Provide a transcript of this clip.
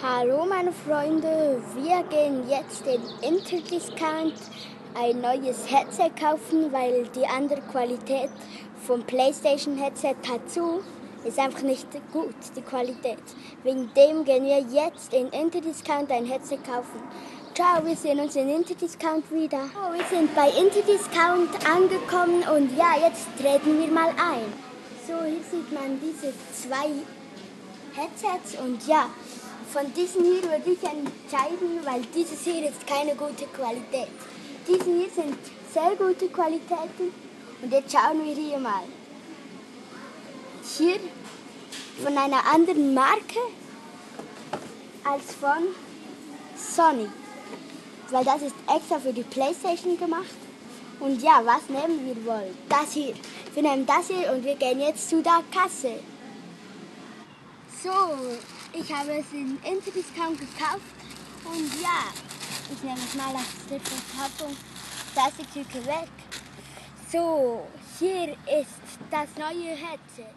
Hallo meine Freunde, wir gehen jetzt in Interdiscount ein neues Headset kaufen, weil die andere Qualität vom PlayStation Headset dazu ist einfach nicht gut, die Qualität. Wegen dem gehen wir jetzt in Interdiscount ein Headset kaufen. Ciao, wir sehen uns in Interdiscount wieder. Oh, wir sind bei Interdiscount angekommen und ja, jetzt treten wir mal ein. So, hier sieht man diese zwei Headsets und ja, von diesen hier würde ich entscheiden, weil dieses hier ist keine gute Qualität. Diese hier sind sehr gute Qualitäten und jetzt schauen wir hier mal. Hier von einer anderen Marke als von Sony. Weil das ist extra für die Playstation gemacht. Und ja, was nehmen wir wohl? Das hier. Wir nehmen das hier und wir gehen jetzt zu der Kasse. So, ich habe es in Interdiscount gekauft und ja, ich nehme es mal der Verpackung Plastiktüte weg. So, hier ist das neue Headset.